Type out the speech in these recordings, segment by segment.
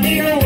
Lord,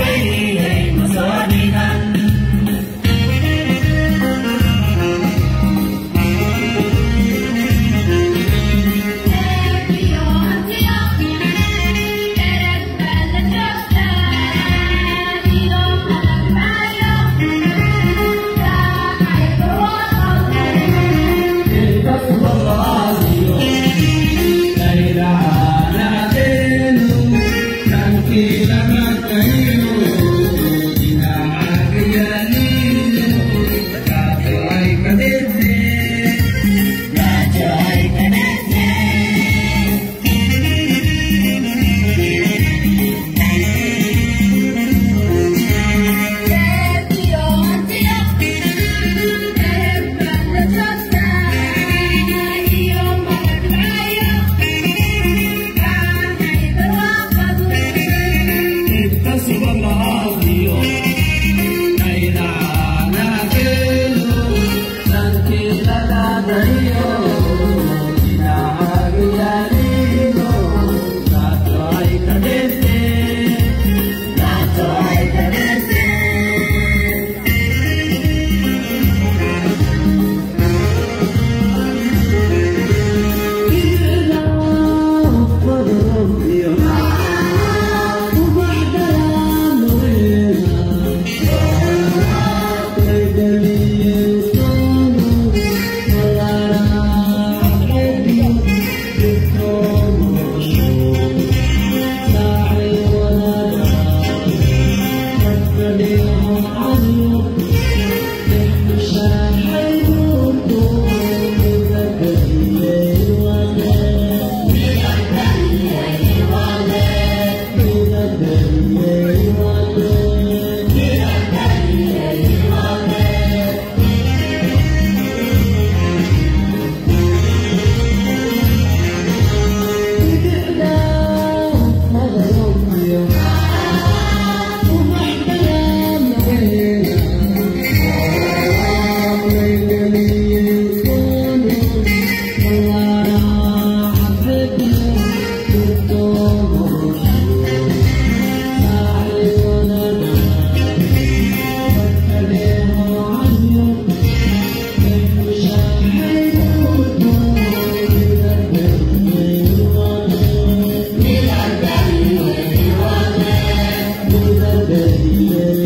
I do. Yeah.